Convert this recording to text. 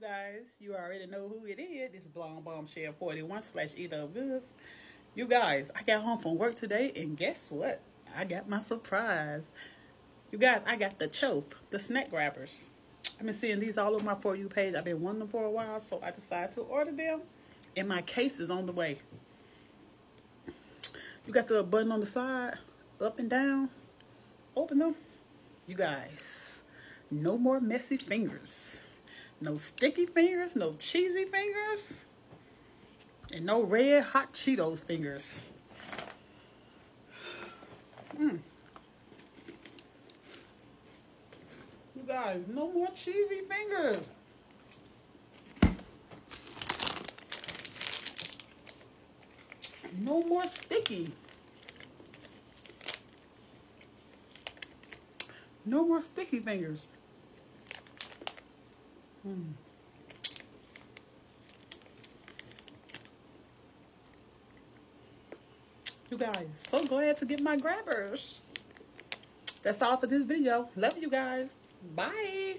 you guys. You already know who it is. This is Blonde Bombshell 41 slash Either of Goods. You guys, I got home from work today, and guess what? I got my surprise. You guys, I got the chope, the snack grabbers. I've been seeing these all over my For You page. I've been wanting them for a while, so I decided to order them. And my case is on the way. You got the button on the side, up and down. Open them. You guys, no more messy fingers. No sticky fingers, no cheesy fingers, and no red hot Cheetos fingers. Mm. You guys, no more cheesy fingers. No more sticky. No more sticky fingers. You guys, so glad to get my grabbers. That's all for this video. Love you guys. Bye.